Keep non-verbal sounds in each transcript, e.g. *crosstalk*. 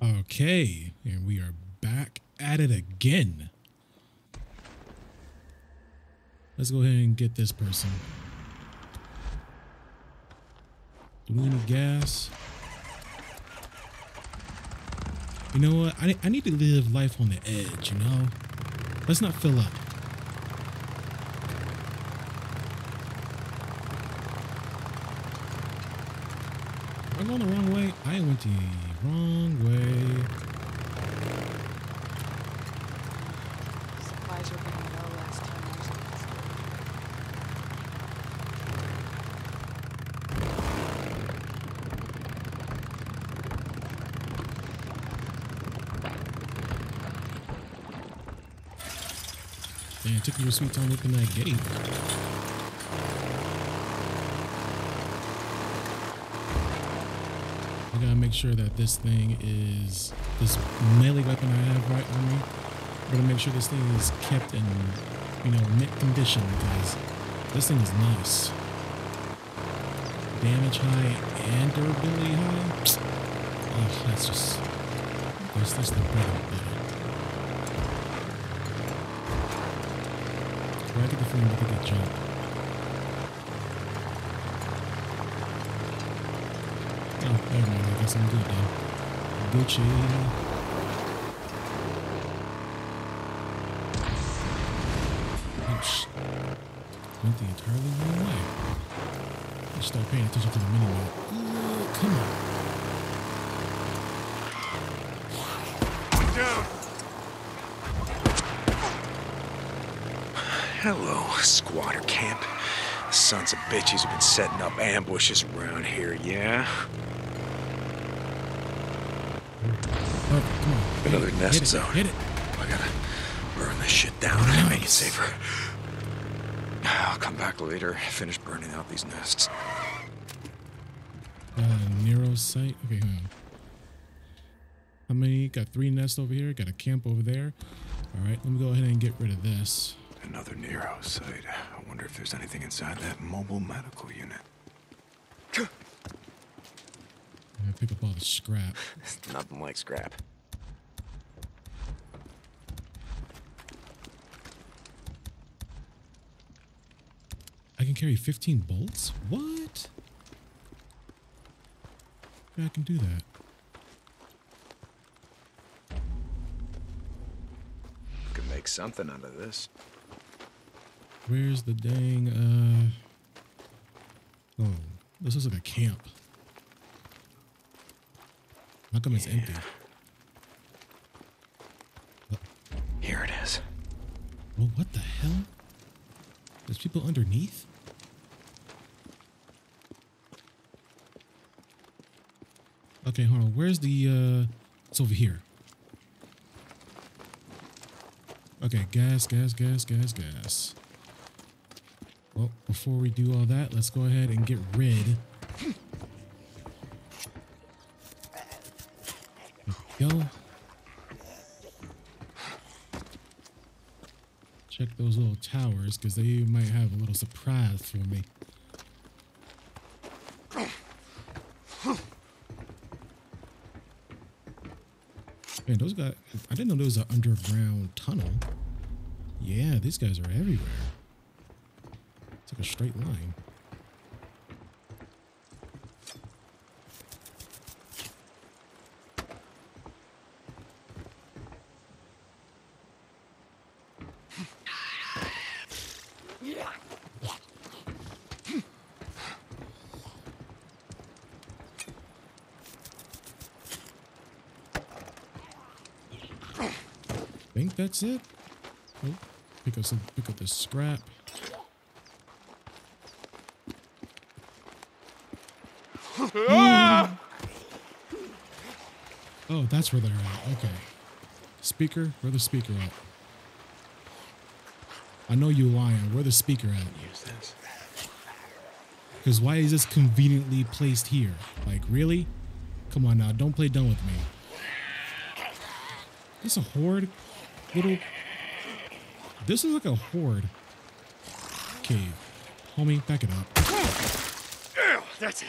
Okay, and we are back at it again. Let's go ahead and get this person. Do we need gas? You know what? I, I need to live life on the edge, you know? Let's not fill up. Am I going the wrong way? I went the wrong way. Supplies were getting low last time I was with this. Man, it took you a sweet time opening that gate. I gotta make sure that this thing is this melee weapon I have right on me. I gotta make sure this thing is kept in, you know, mint condition because this thing is nice. Damage high and durability high. Oh, that's just that's just the bread and butter. I get the feeling that they get jumped. Oh, never mind. I guess I'm good now. Sh- Went the entirely wrong way. Should start paying attention to the mini map. Ooh, come on. Hello, squatter camp. The Sons of bitches have been setting up ambushes around here, yeah? Oh, come on. Another it, nest zone. Hit it. I gotta burn this shit down and make it safer. I'll come back later, finish burning out these nests. Uh, Nero's site. Okay, hold on. How many? Got three nests over here. Got a camp over there. All right, let me go ahead and get rid of this. Another Nero site. I wonder if there's anything inside that mobile medical unit. I'm gonna pick up all the scrap. *laughs* Nothing like scrap. Can carry 15 bolts? What? Yeah, I can do that. Could make something out of this. Where's the dang, uh... Oh, this is like a camp. How come it's empty? Here it is. Well, what the hell? There's people underneath? Okay, hold on. Where's the, uh... It's over here. Okay, gas, gas, gas, gas, gas. Well, before we do all that, let's go ahead and get rid. Go. Check those little towers because they might have a little surprise for me. Man, those guys, I didn't know there was an underground tunnel. Yeah, these guys are everywhere. It's like a straight line. Think that's it. Oh, pick up some, pick up the scrap. *laughs* Oh, that's where they're at. Okay. Speaker, where the speaker at? I know you lying. Where the speaker at? Because why is this conveniently placed here? Like, really? Come on now, don't play dumb with me. This a horde? Little... This is like a horde. Cave. Homie, back it up. Yeah, that's it.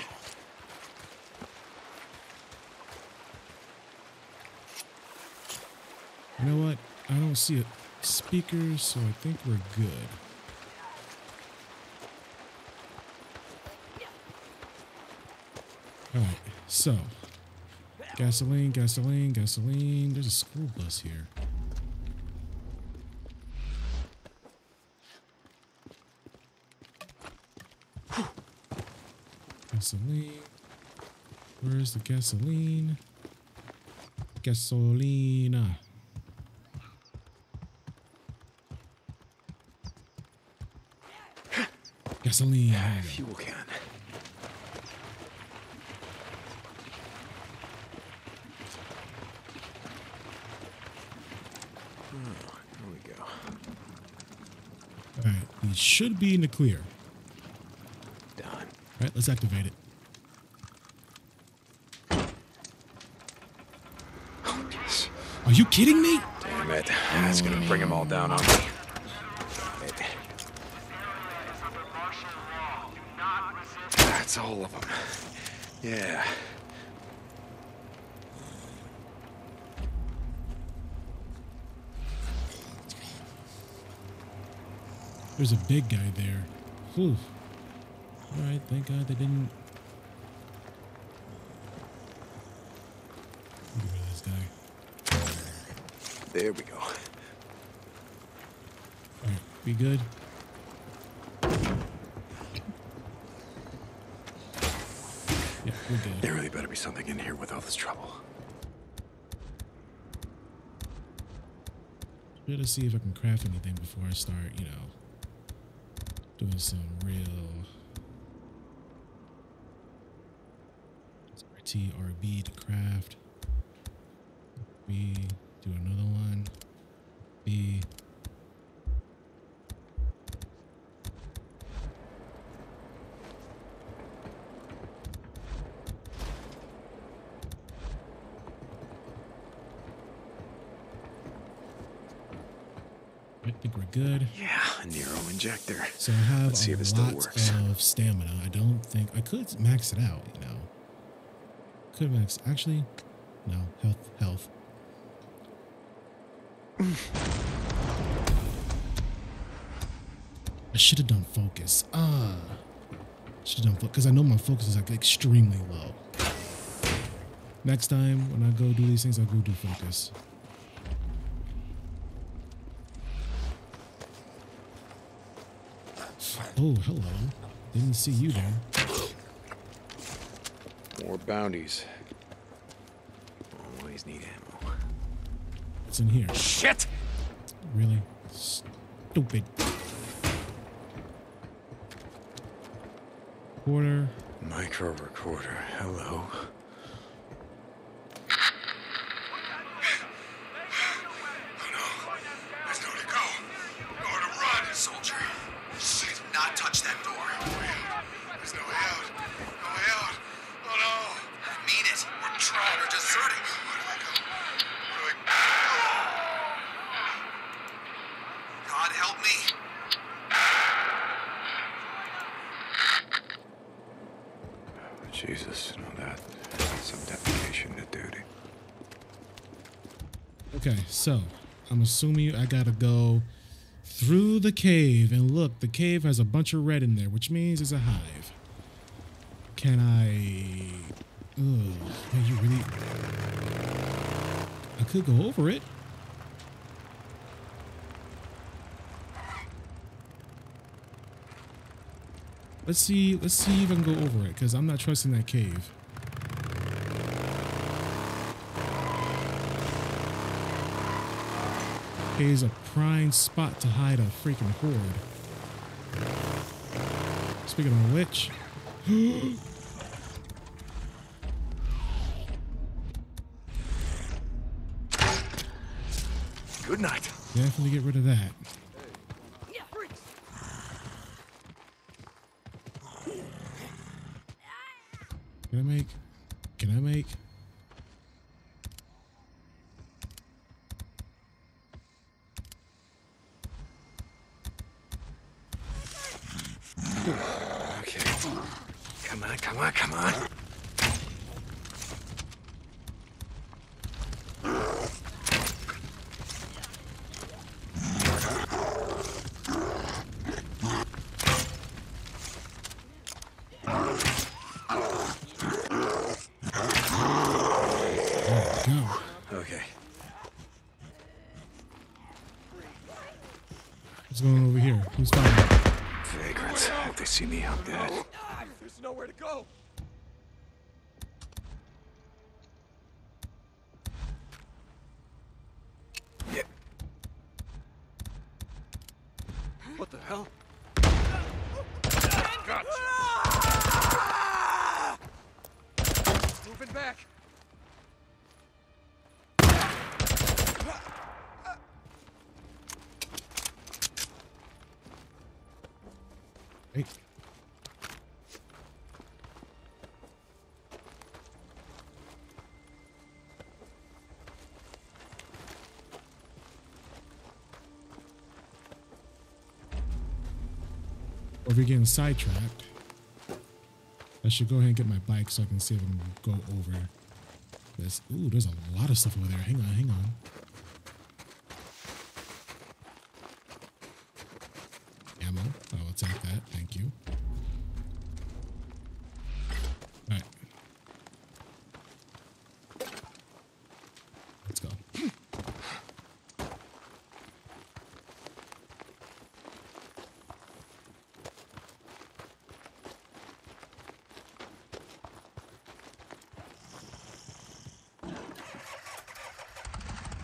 You know what? I don't see a speaker, so I think we're good. All right, so gasoline, gasoline, gasoline. There's a school bus here. Gasoline. Where's the gasoline? Gasolina. Gasoline. there we go. Fuel can. Oh, we go. All right, we should be in the clear. Done. All right, let's activate it. Yes. Are you kidding me? Damn it. That's gonna bring them all down on me. That's all of them. Yeah. There's a big guy there. Whew. All right, thank God they didn't. Get rid of this guy. There we go. Right, we good? Yeah, we're good. There really better be something in here with all this trouble. Try to see if I can craft anything before I start, you know, doing some real RT RB to craft. B, do another one. B. I think we're good. Yeah, a Nero injector. So I have Let's see a if it still lot works. of stamina. I don't think I could max it out. You know, could max. Actually, no health. Health. I should have done focus. Ah, should have done focus because I know my focus is like extremely low. Next time when I go do these things, I'll go do focus. Oh, hello. Didn't see you there. More bounties. Always need ammo. What's in here? Shit! Really? Stupid. Quarter. Micro recorder. Hello. There's nowhere to go. Nowhere to run, soldier. Shit, do not touch that door. No way out. There's no way out. No way out. Oh no. I mean it. We're trapped. We're deserting. Where do I go? Where do I God help me. Jesus, no, that. That's some dedication to duty. Okay, so I'm assuming I gotta go through the cave, and look, the cave has a bunch of red in there, which means it's a hive. Can I? Ugh, man, you really? I could go over it. Let's see. Let's see if I can go over it, because I'm not trusting that cave. Is a prime spot to hide a freaking horde. Speaking of which, *gasps* Good night. definitely get rid of that. Come on, come on, come on. What's going on over here? Who's fighting? Vagrants. Hope they see me, I'm dead. Nowhere to go. Or if you're getting sidetracked, I should go ahead and get my bike so I can see if I can go over this. Ooh, there's a lot of stuff over there. Hang on, hang on. Ammo. I will take that. Thank you. All right. Let's go.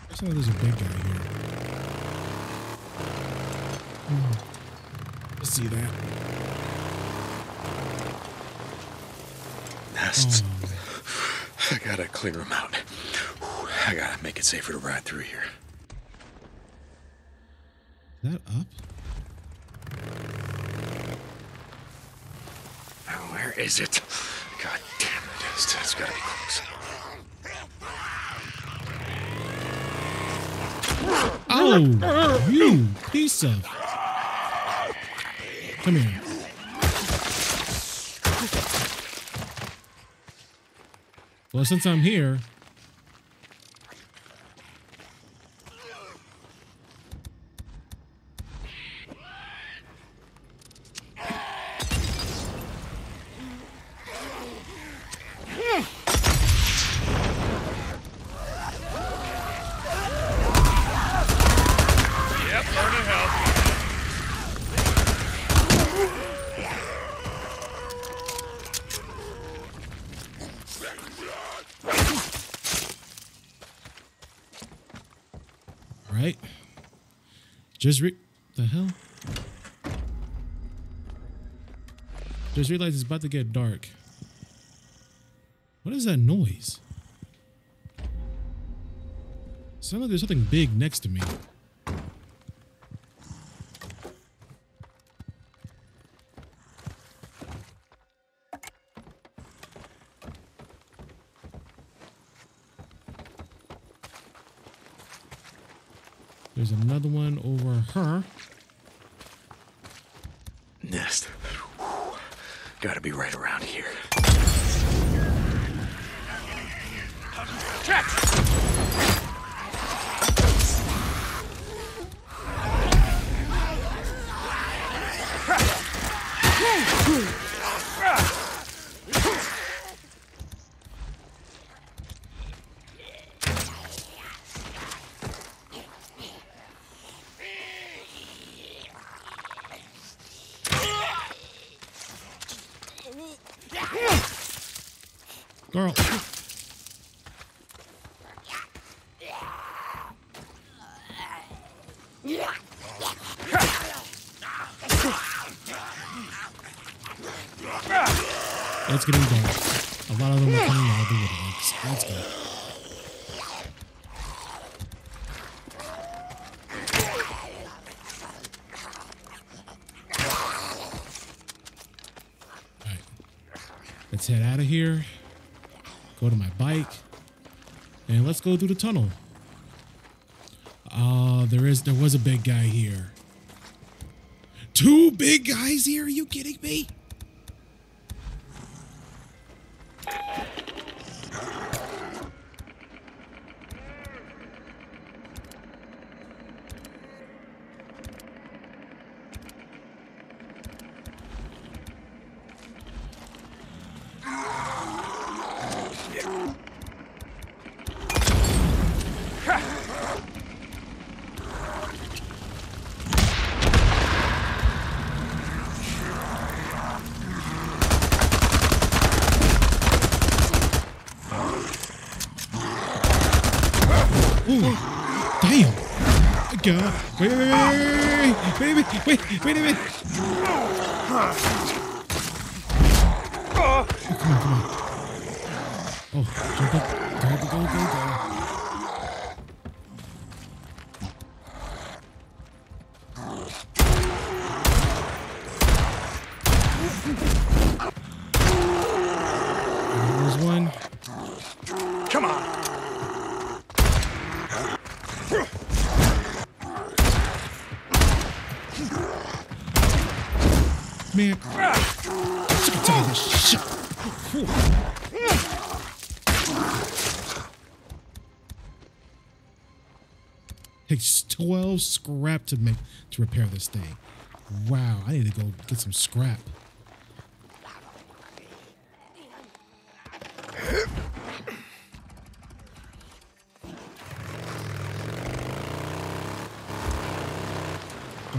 Looks like there's a big guy here. Hmm. See that? Nests. Oh, I gotta clear them out. Whew, I gotta make it safer to ride through here. is that up? Now, where is it? God damn it. It's, it's gotta be close. Oh, you piece of. Come here. Well, since I'm here, Yep, learn to help. all right. Just re. The hell? Just realized it's about to get dark. What is that noise? Sounds like there's something big next to me. There's another one over her. Nest. Whew. Gotta be right around here. Girl. It's getting dark. A lot of them are coming out of the woodworks. Let's go. Alright. Let's head out of here. Go to my bike. And let's go through the tunnel. Uh, there is there was a big guy here. Two big guys here? Are you kidding me? Ooh, damn. God. Wait, wait, wait, wait, wait, wait, wait a minute. Oh, come on, come on. Oh, jump up. Go, go, go, go, go. 12 scrap to make to repair this thing. Wow, I need to go get some scrap.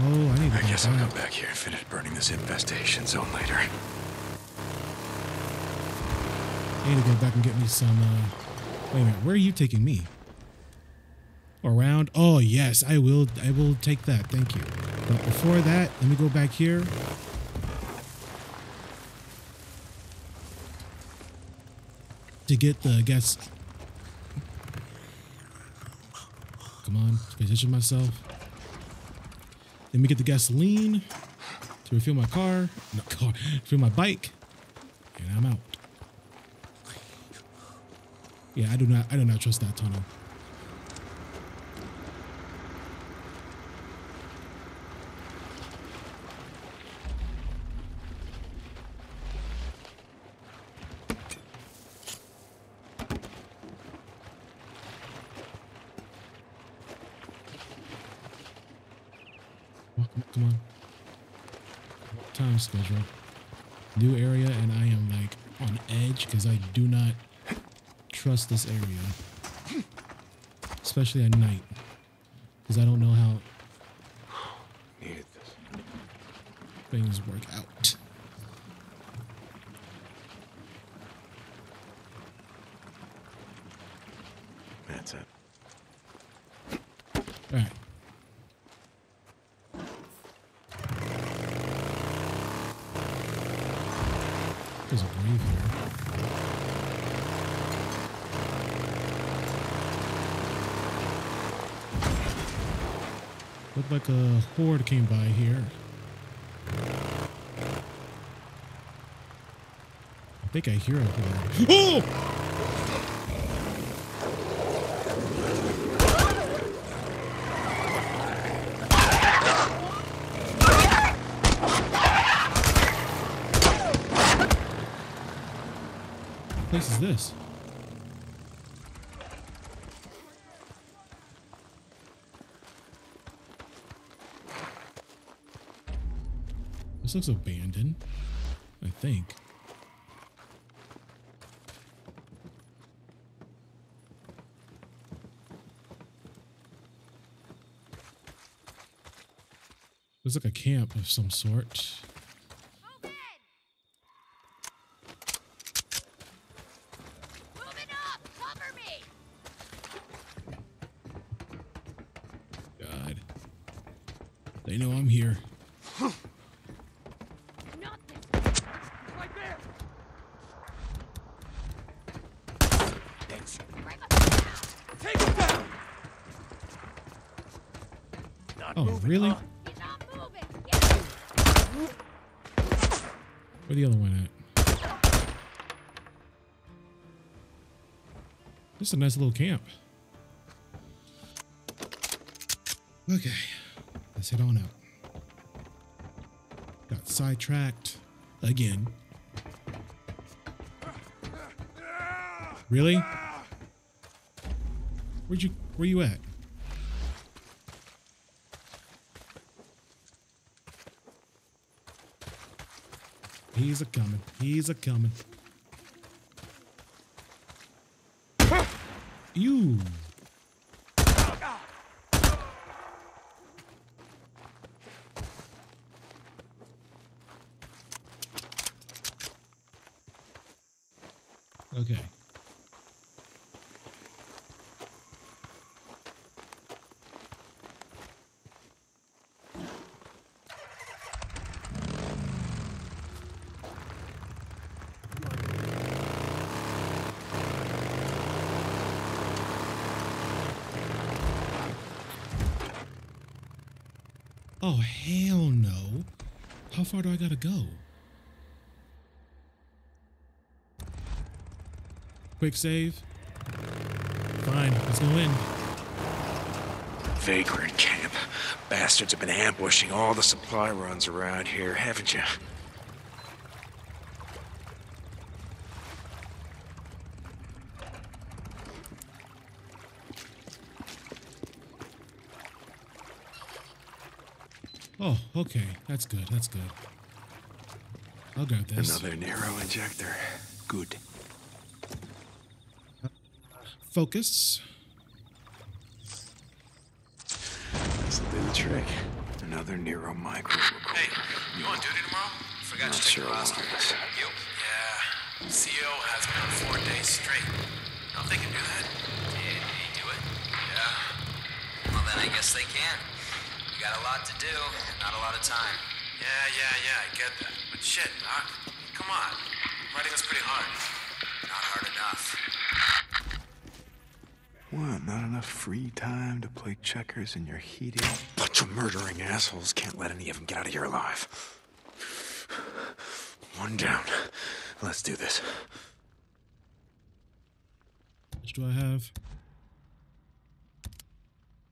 Oh, I need to I guess I'll come back here and finish burning this infestation zone later. I need to go back and get me some. Uh, wait a minute, where are you taking me? Around? Oh yes, I will. I will take that. Thank you. But before that, let me go back here. To get the gas. Come on, position myself. Let me get the gasoline to refill my car. No car, *laughs* refill my bike, and I'm out. Yeah, I do not. I do not trust that tunnel. Oh, come, come on. Time schedule. New area, and I am like on edge because I do not trust this area, especially at night, because I don't know how *sighs* things work out. There's a grave here. Looked like a horde came by here. I think I hear a horde. *gasps* Oh! Is this? This looks abandoned. I think. Looks like a camp of some sort. Open! Moving up! Cover me! God. They know I'm here. Not this Right there! right up now! Take him down! Not Oh, really? huh? He's not moving! Get him! Where the other one at? This is a nice little camp. Okay, let's head on out. Got sidetracked again. Really? Where'd you? Where you at? He's a coming. He's a coming. You. Okay. Oh, hell no. How far do I gotta go? Quick save. Fine, let's go in. Vagrant camp. Bastards have been ambushing all the supply runs around here, haven't you? Oh, okay. That's good. That's good. I'll grab this. Another Nero injector. Good. Focus. This'll do the trick. Another Nero micro. Hey, you on duty tomorrow? Forgot Not to check sure the I roster. You? Yeah. CEO has been on four days straight. Don't they can do that? Did they do it? Yeah. Well, then I guess they can. You got a lot to do, and not a lot of time. Yeah, yeah, yeah, I get that. But shit, Doc. Come on. Writing is pretty hard. Not hard enough. What? Not enough free time to play checkers in your heated. Bunch of murdering assholes. Can't let any of them get out of here alive. One down. Let's do this. Which do I have?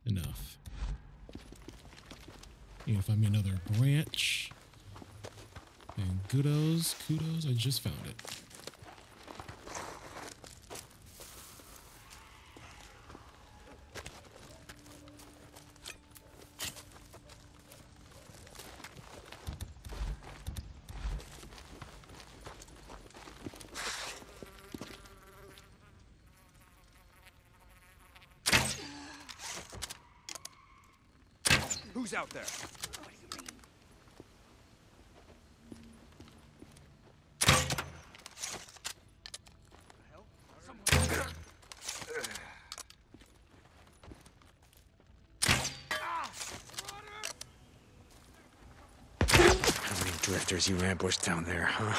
Enough. You know, find me another branch. And kudos, kudos, I just found it. Who's out there? Drifters you ambushed down there, huh?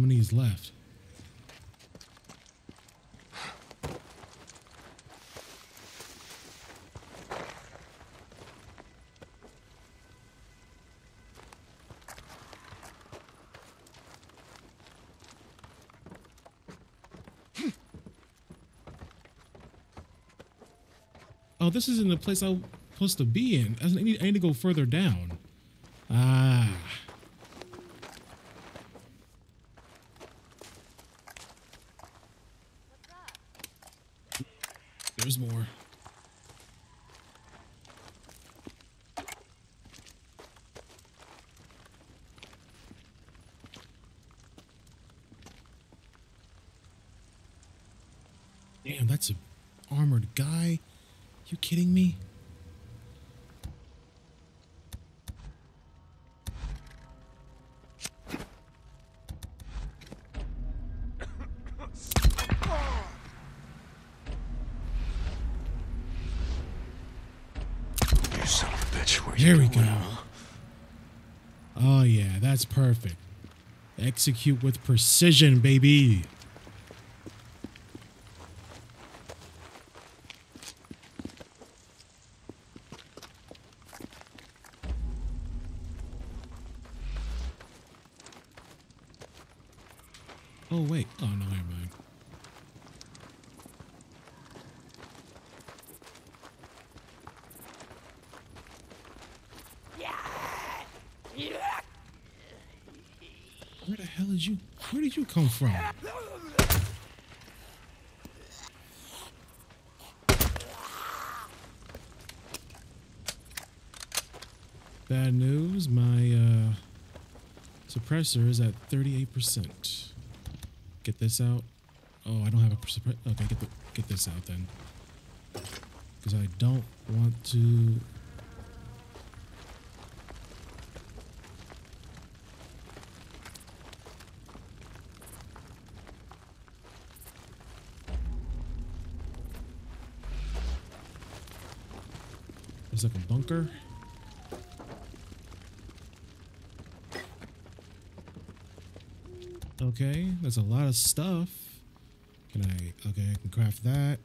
Many is left? Oh, this isn't the place I'm supposed to be in. I need, I need to go further down. Ah. There's more. Damn, that's a armored guy. You kidding me? Execute with precision, baby. Oh wait. Oh no, never mind. Where the hell did you? Where did you come from? Bad news. My uh, Suppressor is at 38%. Get this out. Oh, I don't have a suppressor. okay. Get the get this out then, because I don't want to. Like a bunker. Okay, that's a lot of stuff. Can I, okay, I can craft that.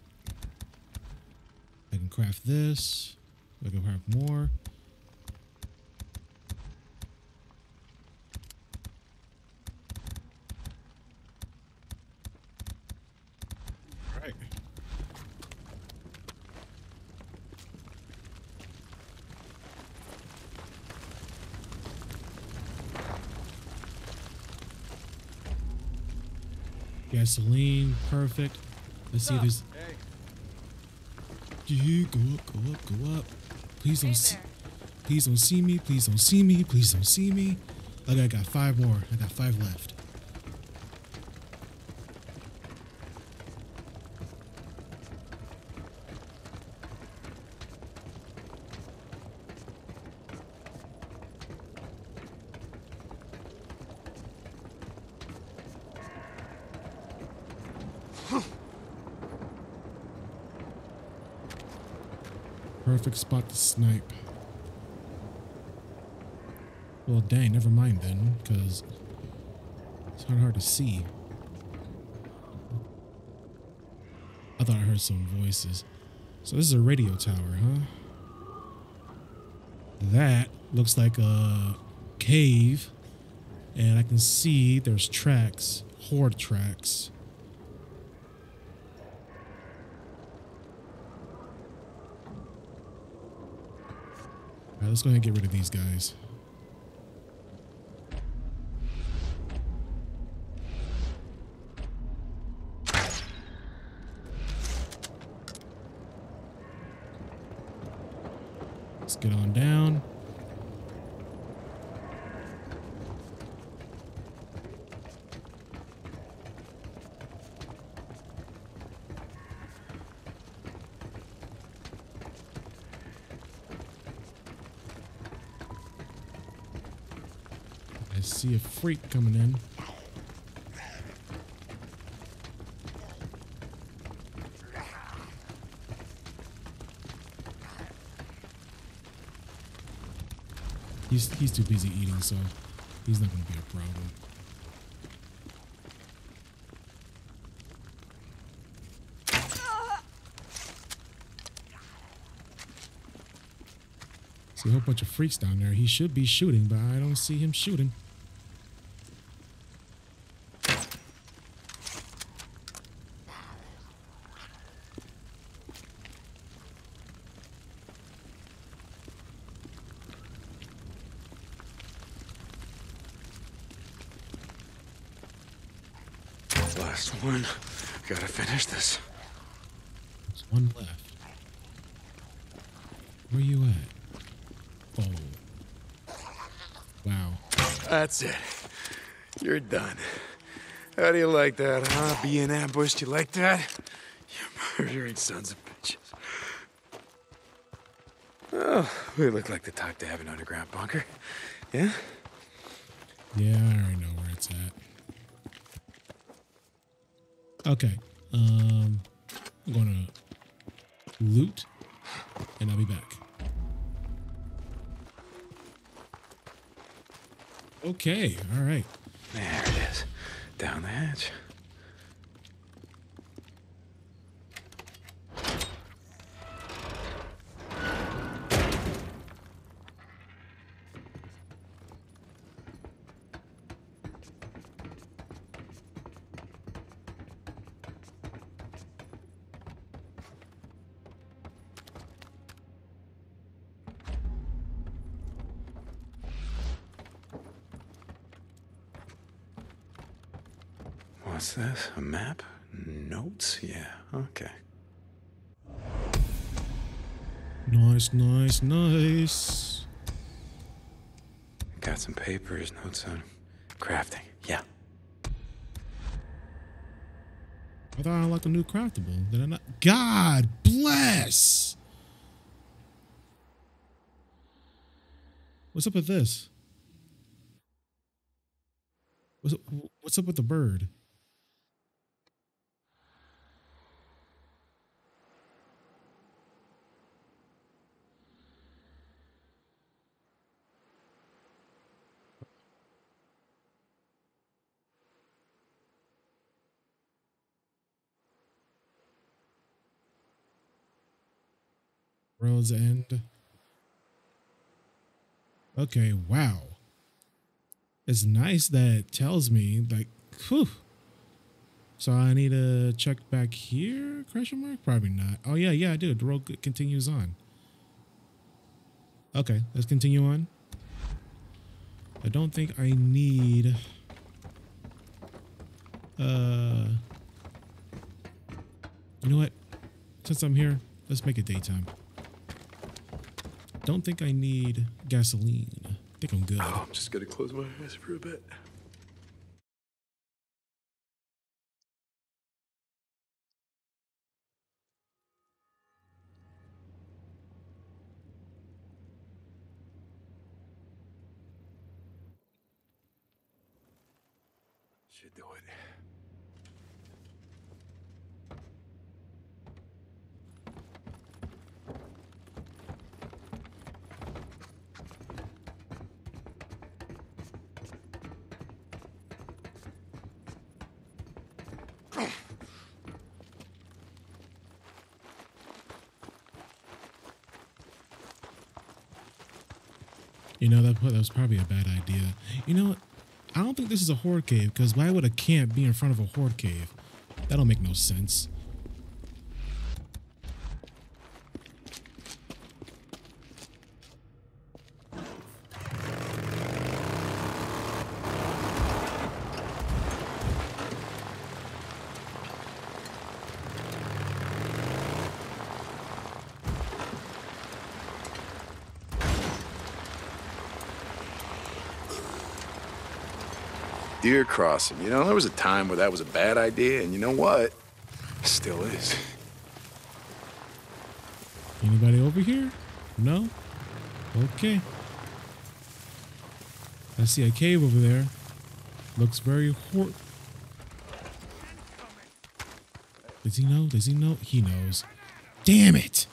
I can craft this. I can craft more. Gasoline, perfect. Let's see if there's. Yeah, go up, go up, go up. Please don't see. Please don't see me. Please don't see me. Please don't see me. Okay, I got five more. I got five left. Perfect spot to snipe. Well, dang, never mind then, because it's kind of hard to see. I thought I heard some voices. So this is a radio tower, huh? That looks like a cave, and I can see there's tracks, horde tracks. Let's go ahead and get rid of these guys. Let's get on down. A freak coming in. He's he's too busy eating, so he's not gonna be a problem. See a whole bunch of freaks down there. He should be shooting, but I don't see him shooting. Last one. Gotta finish this. There's one left. Where you at? Oh. Wow. That's it. You're done. How do you like that, huh? Being ambushed, you like that? You murdering sons of bitches. Oh, we look like the type to have an underground bunker. Yeah? Yeah, I already know where it's at. Okay. Um I'm gonna loot and I'll be back. Okay, all right. There it is. Down the hatch. What's this? A map? Notes? Yeah, okay. Nice, nice, nice. Got some papers, notes on Crafting, yeah. I thought I unlocked a new craftable. Did I not? God bless. What's up with this? What's up, what's up with the bird? World's End. Okay, wow. It's nice that it tells me like, whew. So I need to check back here? Question mark? Probably not. Oh yeah, yeah, I do. The road continues on. Okay, let's continue on. I don't think I need. Uh. You know what? Since I'm here, let's make it daytime. Don't think I need gasoline. I think I'm good. Oh, I'm just gonna close my eyes for a bit. Should do it. You know that that was probably a bad idea. You know? I don't think this is a horde cave because why would a camp be in front of a horde cave? That'll make no sense. You know, there was a time where that was a bad idea, and you know what? It Still is. Anybody over here? No? Okay. I see a cave over there. Looks very hor- Does he know? Does he know? He knows. Damn it!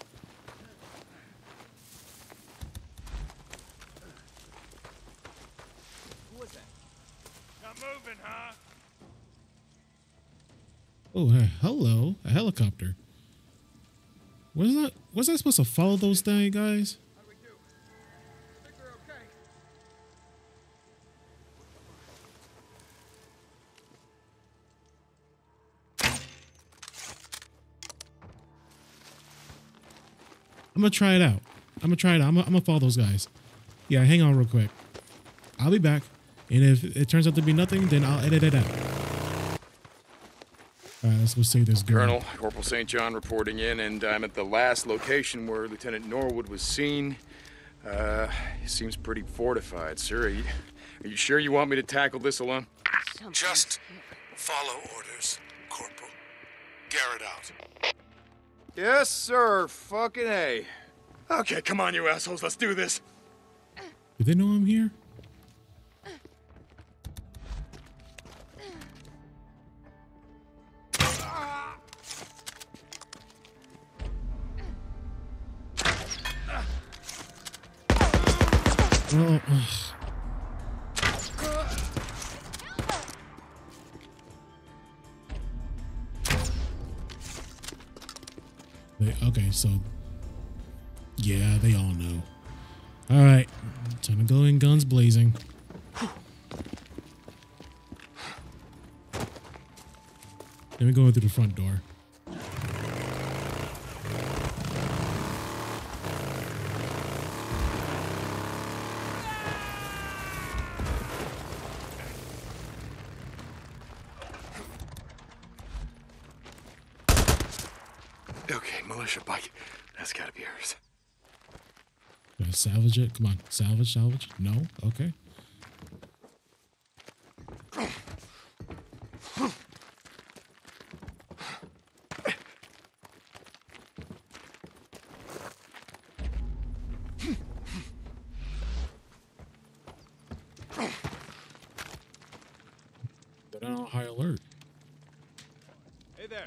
Not moving, huh? Oh, hey, hello. A helicopter. Was that was I supposed to follow those thing guys? I'm gonna try it out. I'm gonna try it out. I'm gonna, I'm gonna follow those guys. Yeah, hang on real quick. I'll be back. And if it turns out to be nothing, then I'll edit it out. All right, let's go save this girl. Colonel, Corporal St. John reporting in, and I'm at the last location where Lieutenant Norwood was seen. Uh, he seems pretty fortified, sir. Are you, are you sure you want me to tackle this alone? Just follow orders, Corporal. Garrett out. Yes, sir. Fucking A. Okay, come on, you assholes. Let's do this. Do they know I'm here? They, okay, so yeah, they all know. All right, time to go in guns blazing. Let me go through the front door. Okay, militia bike. That's gotta be ours. Gotta salvage it. Come on, salvage, salvage. No, okay. Word. Hey there.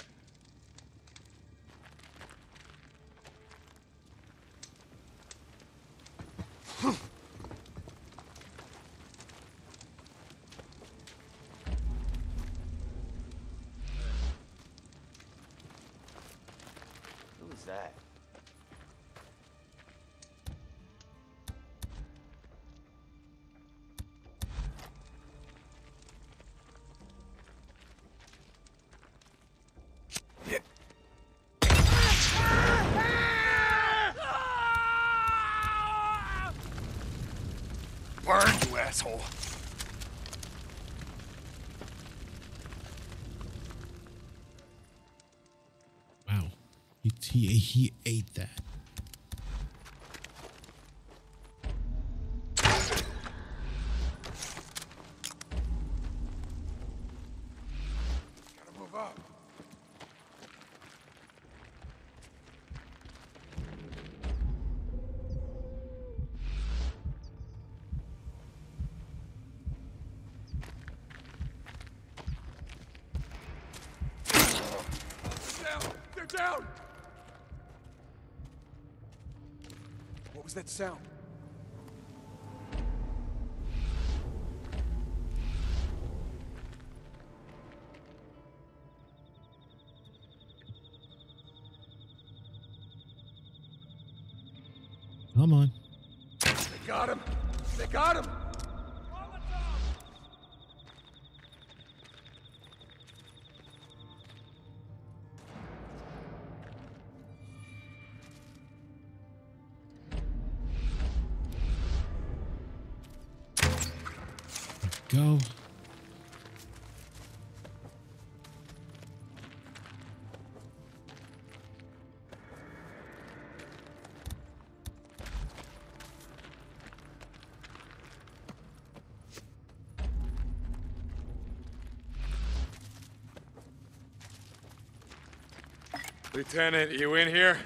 Who was that? Burn, you asshole. He, ate that. That sound? Come on. They got him! They got him! Lieutenant, you in here?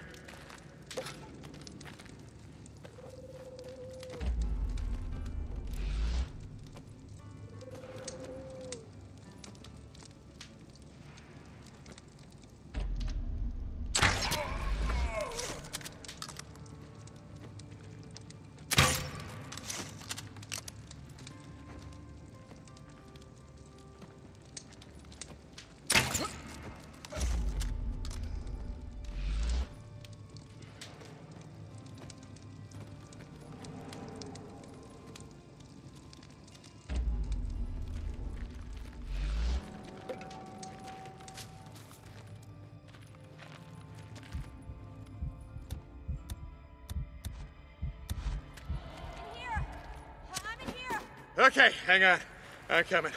Okay, hang on. I'm coming.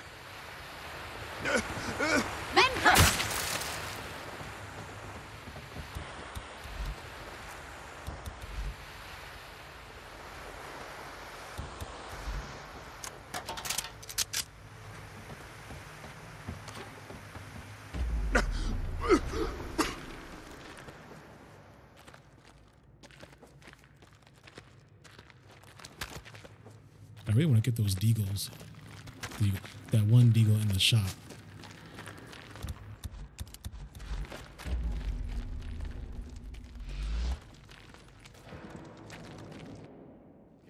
To get those deagles. The, that one deagle in the shop.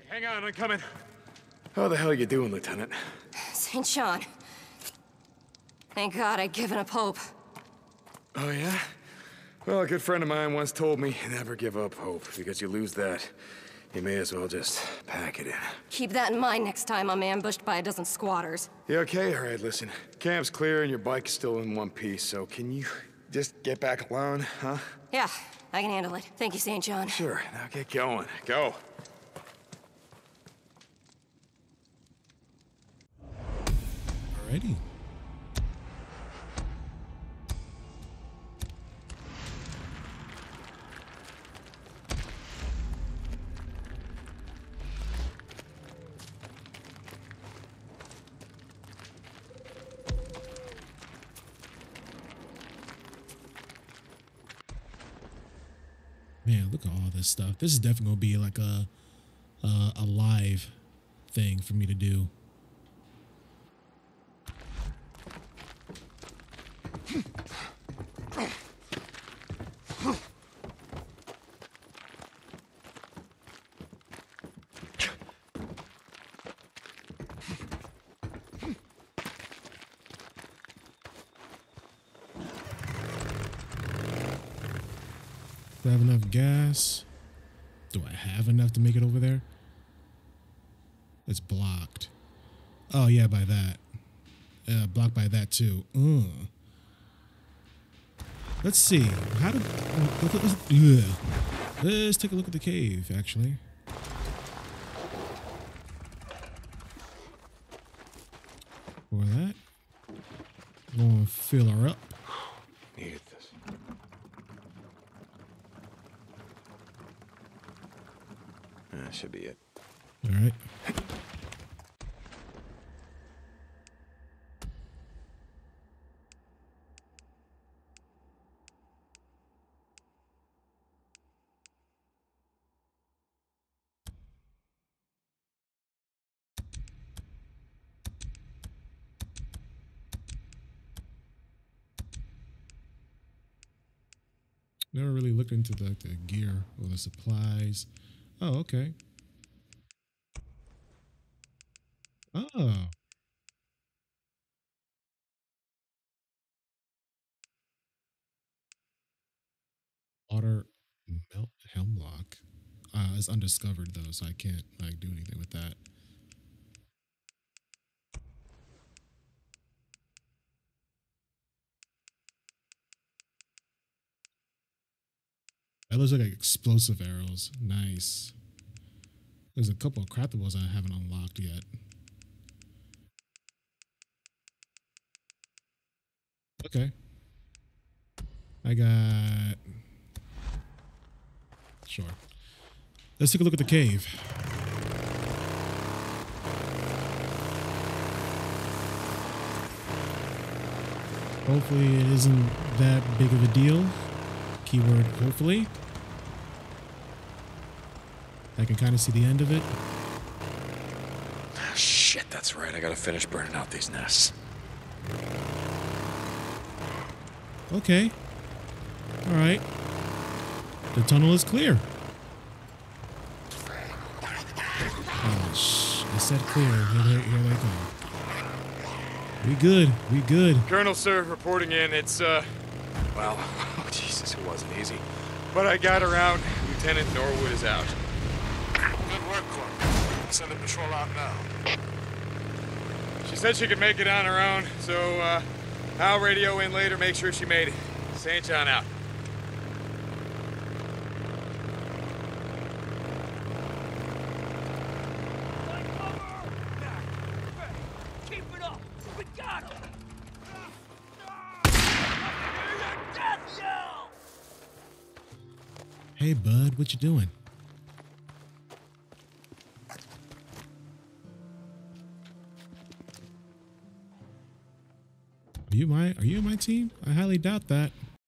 Hang on, I'm coming. How the hell are you doing, Lieutenant? St. John. Thank God I'd given up hope. Oh, yeah? Well, a good friend of mine once told me, never give up hope, because you lose that, you may as well just pack it in. Keep that in mind next time I'm ambushed by a dozen squatters. You okay? All right, listen. Camp's clear and your bike's still in one piece, so can you just get back alone, huh? Yeah, I can handle it. Thank you, St. John. Sure, now get going. Go. Alrighty. Stuff. This is definitely gonna be like a a, a live thing for me to do. Do I have enough gas? Do I have enough to make it over there? It's blocked. Oh yeah, by that. Uh, blocked by that too. Ugh. Let's see. How did? uh, let's, take a look at the cave. Actually. For that, gonna fill her up. Needed this. That should be it. All right. Into the, the gear or the supplies. Oh, okay. Oh. Water melt hemlock. Uh, it's undiscovered though, so I can't like do anything with that. That looks like explosive arrows. Nice. There's a couple of craftables I haven't unlocked yet. Okay. I got. Sure. Let's take a look at the cave. Hopefully, it isn't that big of a deal. Keyword hopefully. I can kind of see the end of it. Ah, shit, that's right. I gotta finish burning out these nests. Okay. All right. The tunnel is clear. Oh. I said clear. Here they, here they come. We good. We good. Colonel, sir, reporting in. It's, uh, well, Jesus, it wasn't easy. But I got around. Lieutenant Norwood is out. Good work, Corporal. Send the patrol out now. She said she could make it on her own, so, uh, I'll radio in later, make sure she made it. St. John out. Keep it up! We got him! Death yell! Hey, bud, what you doing? Are you my Are you my team? I highly doubt that.